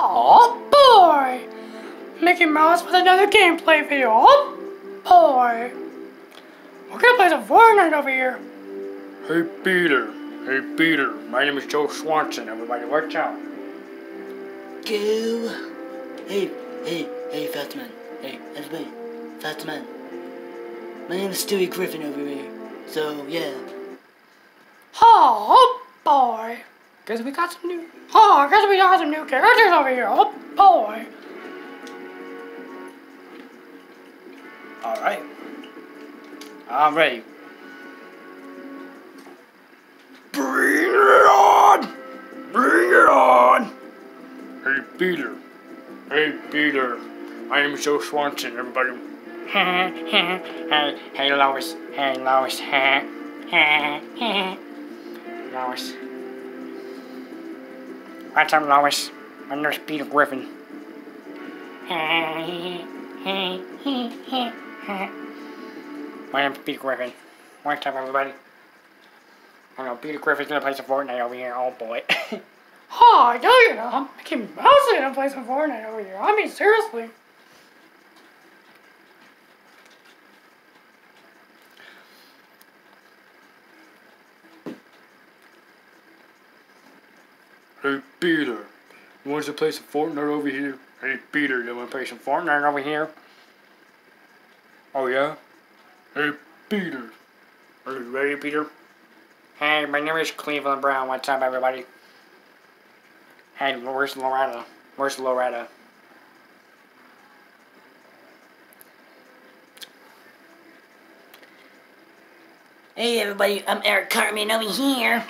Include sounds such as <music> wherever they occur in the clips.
Oh boy! Mickey Mouse with another gameplay video. Oh boy! We're gonna play some Fortnite over here. Hey Peter, hey Peter, my name is Joe Swanson. Everybody, watch out. Go. Hey, hey, hey, Fatman. Hey, everybody, Fatman. My name is Stewie Griffin over here. So yeah. Oh boy! Guess we got some new. Oh, guess we got some new characters over here. Oh boy! All right. I'm ready. Bring it on! Bring it on! Hey Peter, hey Peter, name is Joe Swanson. Everybody, hey, <laughs> hey Lois. Hey Lois. <laughs> Lois. What's up, Lois? My name's Peter Griffin. My name's Peter Griffin. What's up, everybody? I know Peter Griffin's gonna play some Fortnite over here. Oh boy. oh, no, you know. Mouse is gonna play some Fortnite over here. I mean, seriously. Hey Peter, you want to play some Fortnite over here? Hey Peter, you want to play some Fortnite over here? Oh yeah? Hey Peter, are you ready, Peter? Hey, my name is Cleveland Brown. What's up, everybody? Hey, where's Loretta? Where's Loretta? Hey, everybody, I'm Eric Cartman over here.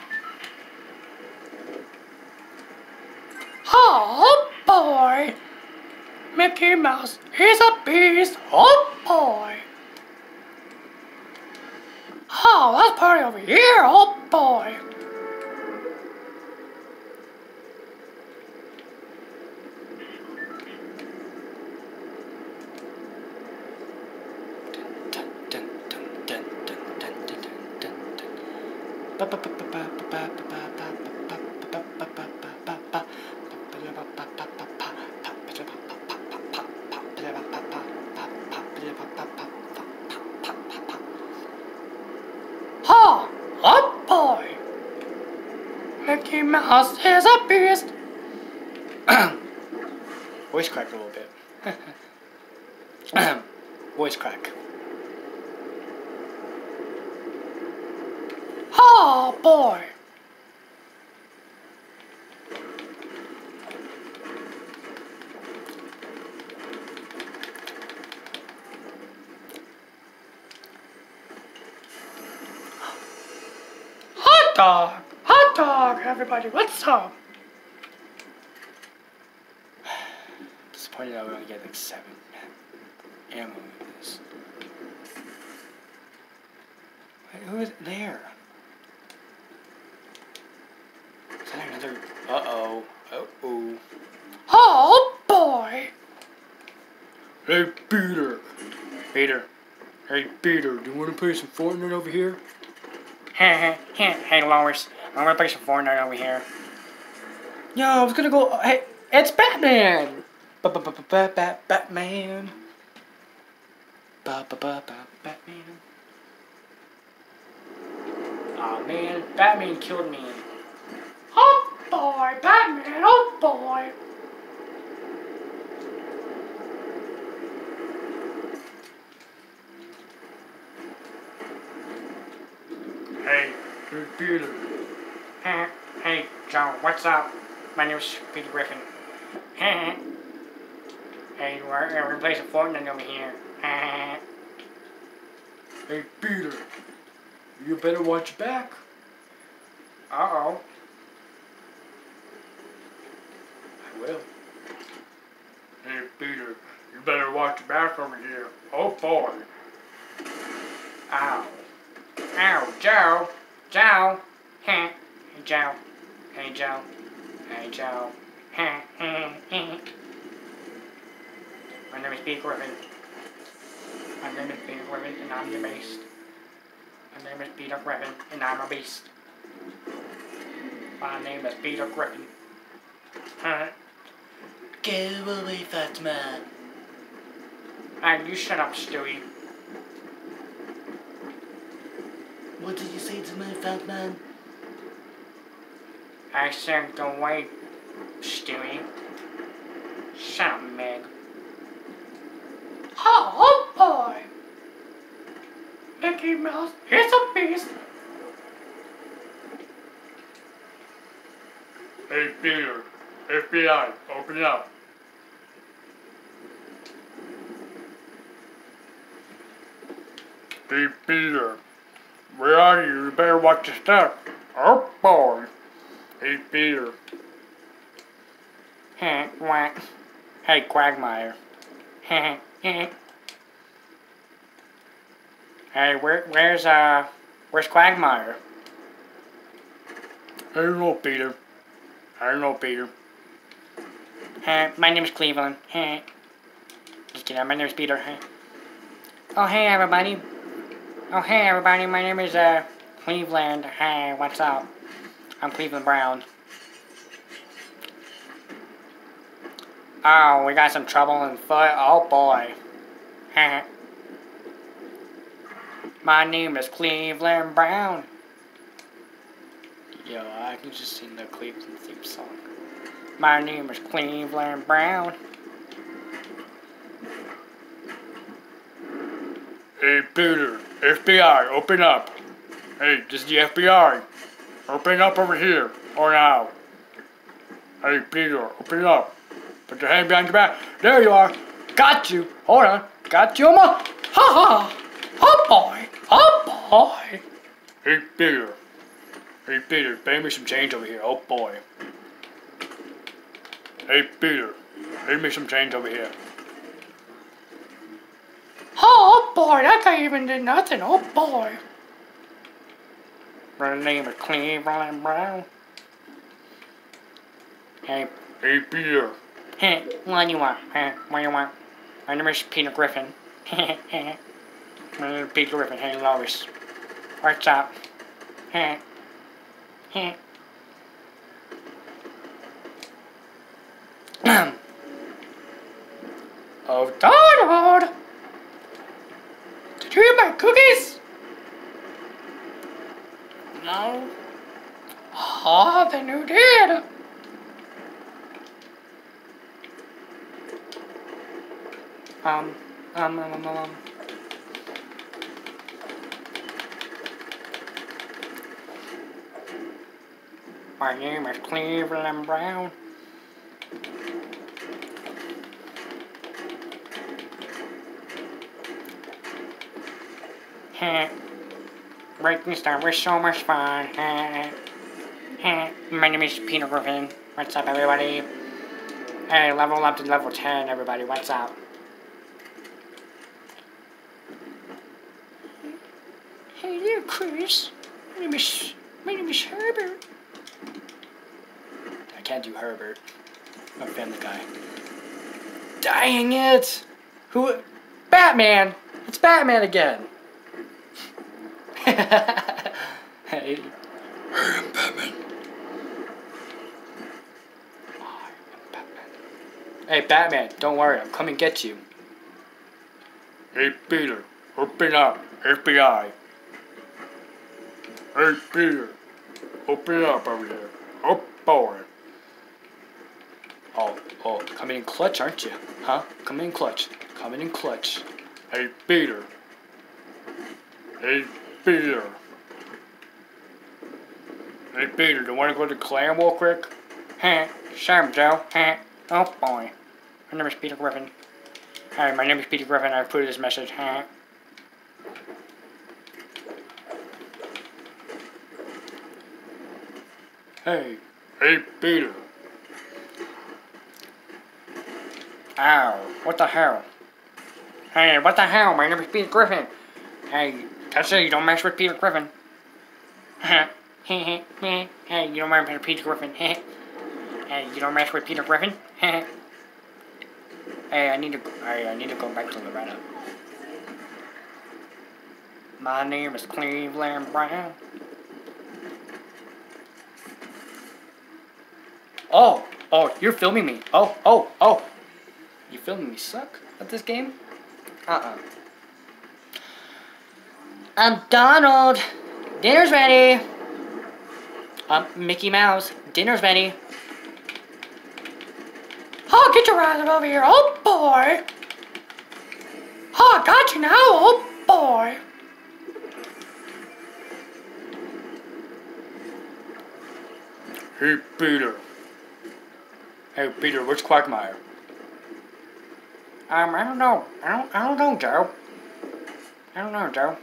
Oh boy! Mickey Mouse, he's a beast. Oh boy! Oh, let's party over here. Oh boy! Oh, oh boy! Mickey Mouse is a beast. <coughs> Voice crack a little bit. <coughs> Voice crack. Oh boy! Everybody, what's up? <sighs> Disappointed I would only get like seven ammo with this. Wait, who is there? Is that another? Uh oh. Uh oh. Oh boy! Hey Peter. Peter. Hey Peter, do you want to play some Fortnite over here? <laughs> hey, Lois, I'm gonna play some Fortnite over here. Yo, I was gonna go. Hey, it's Batman. Ba ba ba ba ba ba Batman. Ba ba ba ba Batman. Oh man, Batman killed me. Oh boy, Batman, oh boy. Hey, hey Peter. Mm, hey, hey, Joe, what's up? My name's Peter Griffin. Mm-hmm. hey, we're, we're uh, gonna play some Fortnite over here. Mm-hmm. Hey Peter. You better watch back. Uh-oh. I will. Hey Peter, you better watch back over here. Oh boy. Ow. Ow, Joe. Joe. Hey, Joe. Hey, Joe. Hey, Joe. My name is Peter Griffin. My name is Peter Griffin, and I'm the beast. My name is Peter Griffin, and I'm a beast. My name is Peter Griffin. Go away, fat man. And you shut up, Stewie. What did you say to me, fat man? I said go away, Stewie. Shut up, Meg. Oh boy! Mickey Mouse is a beast. Hey, Peter. FBI, open it up. Hey, Peter. Where are you? You better watch your step. Oh, boy. Hey, Peter. Heh, what? Hey, Quagmire. <laughs> Hey, where, where's, uh, where's Quagmire? I don't know, Peter. I don't know, Peter. Hey, my name is Cleveland. Hey. Just kidding, my name is Peter. Hey. Oh, hey, everybody. Oh, hey, everybody, my name is, uh, Cleveland. Hey, what's up? I'm Cleveland Brown. Oh, we got some trouble in foot. Oh, boy. <laughs> My name is Cleveland Brown. Yo, I can just sing the Cleveland theme song. My name is Cleveland Brown. Hey, Peter. FBI, open up. Hey, this is the FBI. Open up over here, or now. Hey, Peter, open up. Put your hand behind your back. There you are. Got you. Hold on. Got you. Ma. Ha ha! Oh boy! Oh boy! Hey, Peter. Hey, Peter, pay me some change over here. Oh, boy. Hey, Peter. Pay me some change over here. Oh boy, that guy even did nothing. Oh boy. My name is Cleveland Brown. Hey, Hey, Peter. hey, what do you want? Hey, what do you want? My name is Peter Griffin. <laughs> My name is Peter Griffin. Hey, Lois. What's up? Hey, hey. <clears throat> oh, Donald! Did you eat my cookies? No. Oh, then you did. Um, um, um, um, um. My name is Cleveland Brown. Heh. Breaking Star was so much fun. <laughs> My name is Peter Griffin. What's up, everybody? Hey, level up to level 10, everybody. What's up? Hey there, Chris. My name is, my name is Herbert. I can't do Herbert. I'm a family guy. Dang it! Who? Batman! It's Batman again! Hey. I'm Batman. I am Batman. Hey, Batman, don't worry, I'm coming get you. Hey, Peter. Open up. FBI. Hey, Peter. Open up over here. Oh, boy. Oh, oh, coming in clutch, aren't you? Huh? Coming in clutch. Coming in clutch. Hey, Peter. Hey, Peter. Hey, Peter, do you want to go to Clamwell quick? Huh, sure, Joe. Huh. Oh, boy. My name is Peter Griffin. Hi, my name is Peter Griffin. I put this message. Huh. Hey. Hey, Peter. Ow, what the hell? Hey, what the hell? My name is Peter Griffin. Hey, that's it, you don't mess with Peter Griffin. <laughs> hey, you don't mess with Peter Griffin. <laughs> hey, you don't mess with Peter Griffin. <laughs> hey, I need to. I, I need to go back to Loretta. My name is Cleveland Brown. Oh, Oh, you're filming me. Oh, oh, oh. You filming me suck at this game? Uh-uh. I'm Donald. Dinner's ready. I'm Mickey Mouse. Dinner's ready. Oh, get your ass over here. Oh, boy. Oh, I got you now. Oh, boy. Hey, Peter. Hey, Peter, where's Quagmire? Um, I don't know. I don't, I don't know, Joe. I don't know, Joe.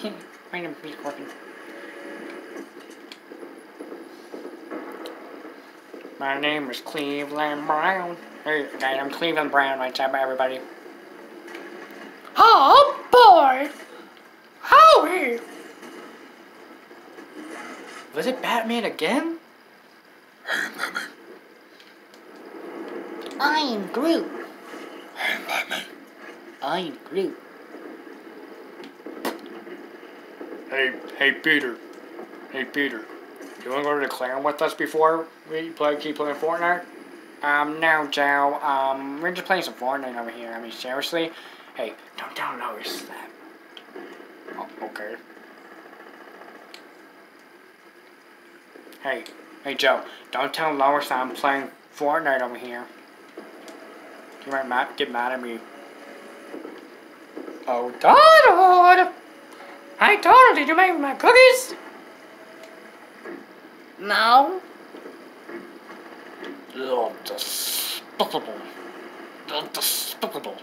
My name is Corbin. My name is Cleveland Brown. Hey, guys, I'm Cleveland Brown. What's up, everybody? Oh, boy! Howie! Was it Batman again? I'm Groot. Hey, Batman. I'm Groot. Hey, Peter. Hey, Peter. You wanna go to the clan with us before we play, keep playing Fortnite? Um, no, Joe. Um, we're just playing some Fortnite over here. I mean, seriously? Hey, don't tell Lois that. Oh, okay. Hey, hey, Joe. Don't tell Lois that I'm playing Fortnite over here. You might get mad at me. Oh, Donald! Hi, Donald. Did you make my cookies? No. Oh, despicable. Oh, despicable.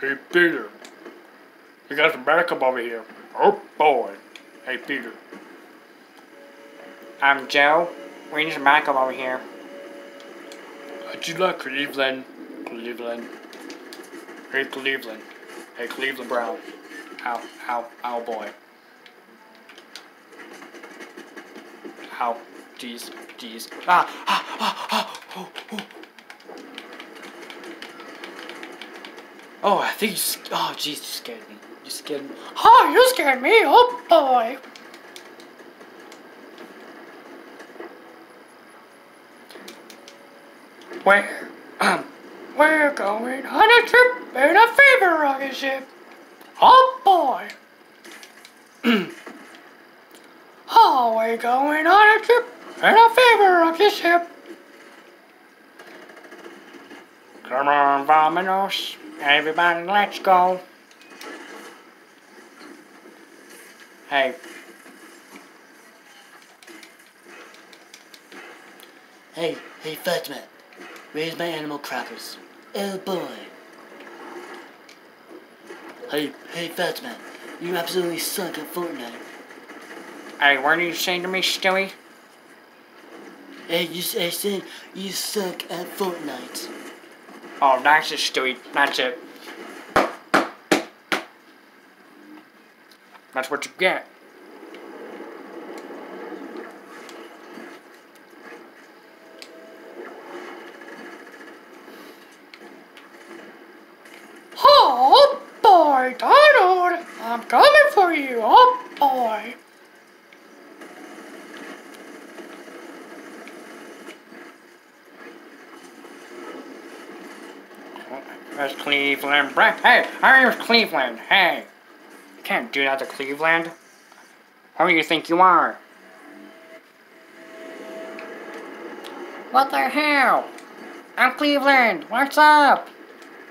Hey, Peter. You got some backup over here. Oh, boy. Hey, Peter. I'm Joe. Some backup over here. How'd you like Cleveland? Cleveland. Hey, Cleveland. Hey, Cleveland Brown. Ow, ow, ow, boy. Ow. Jeez, jeez. Ah, ah, ah, ah, oh, oh. Oh, I think you. Oh, jeez, you scared me. You scared me. Oh, you scared me. Oh boy. Where? Um, we're going on a trip in a fever rocket ship. Oh boy. <clears throat> oh, we're going on a trip in a fever rocket ship. Come on, Vámonos. Everybody, let's go. Hey, Hey, hey, Fatman. Where's my animal crackers? Oh boy. Hey, hey, Fatman. You absolutely suck at Fortnite. hey, what are you saying to me, Stewie? Hey, you I said you suck at Fortnite. Oh, that's it, Stewie. That's it. That's what you get. Oh boy, Donald! I'm coming for you. Oh boy. That's Cleveland. Hey, name's Cleveland. Hey. You can't do that to Cleveland. Who do you think you are? What the hell? I'm Cleveland. What's up?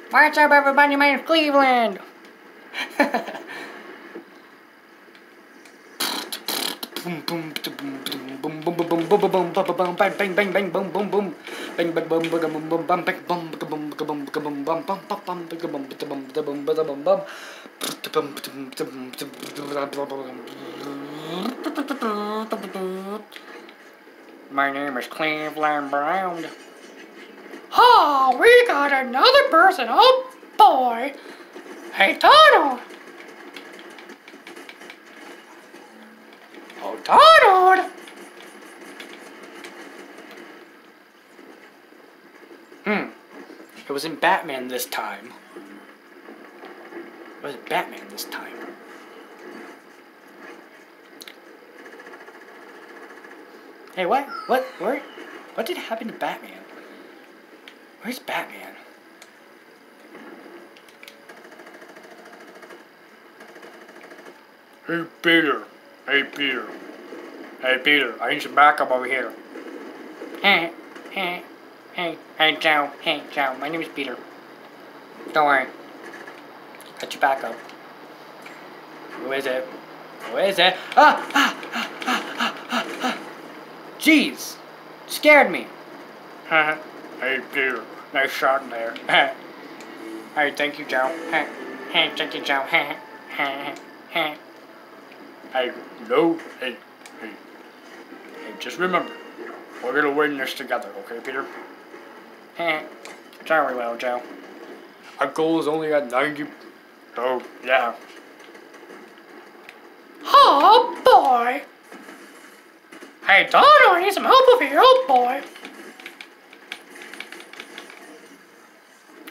What's up, everybody? My name's Cleveland. <laughs> Boom, boom, boom, boom, boom boom boom boom boom bang bang bang bang boom boom boom bang bang boom boom boom boom bang bang boom boom boom boom boom bang bang bang bang bang boom boom boom boom boom bang my name is Cleveland Brown. Oh, we got another person. Oh boy. Hey, Donald. Oh, Donald. It wasn't Batman this time. It was Batman this time? Hey, what? What? Where? What did happen to Batman? Where's Batman? Hey, Peter. Hey, Peter. Hey, Peter, I need some backup over here. Hey, hey, hey, hey, Joe. Hey, Joe. My name is Peter. Don't worry. Got your backup. Who is it? Who is it? Ah! ah, ah, ah, ah, ah, ah. Jeez! Scared me. <laughs> hey, Peter. Nice shot there. <laughs> hey, thank you, Joe. Hey, hey, thank you, Joe. <laughs> Hey, hey, hey. Hey, no, hey, hey. Hey, just remember, we're gonna win this together, okay, Peter? Hmm. Hey, sorry, well, Joe. Our goal is only at 90. Oh, yeah. Oh, boy! Hey, Donald, I need some help over here, oh, boy!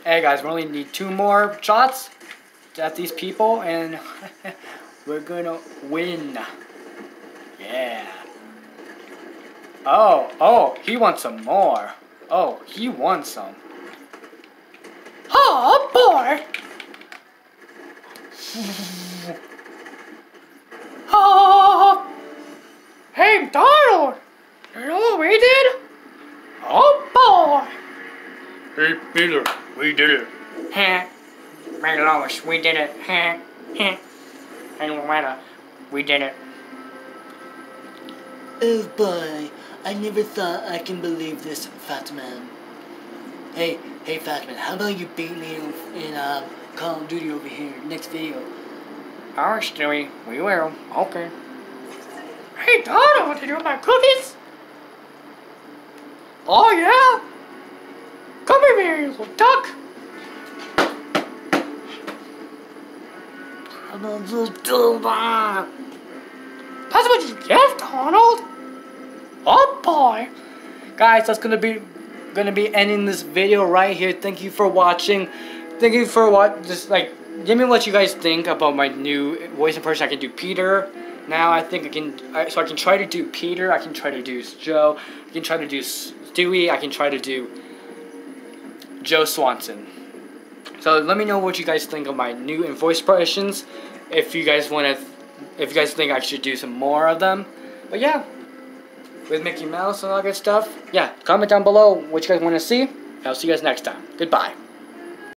Hey, guys, we only need two more shots at these people, and <laughs> we're gonna win. Yeah. Oh, oh, he wants some more. Oh, he wants some. Oh, boy! oh! <laughs> Hey, Donald! You know what we did? Oh, boy! Hey, Peter, we did it. Heh. Ray Lois, we did it. Heh. Heh. And Loretta, we did it. Oh boy, I never thought I can believe this, Fat Man. Hey, hey, Fat Man, how about you beat me in, uh, Call of Duty over here, next video? Alright, Stewie, we will. Okay. Hey, Donald, what did you want my cookies? Oh, yeah? Come here, you little duck. I'm a little dumb. That's what you get, Donald. Oh boy. Guys, that's gonna be gonna be ending this video right here. Thank you for watching. Thank you for what just like give me what you guys think about my new voice impression. I can do Peter. Now I think I can so I can try to do Peter. I can try to do Joe. I can try to do Stewie. I can try to do Joe Swanson. So let me know what you guys think of my new voice impressions. If you guys want to, if you guys think I should do some more of them. But yeah, with Mickey Mouse and all that good stuff. Yeah, comment down below what you guys want to see. I'll see you guys next time. Goodbye.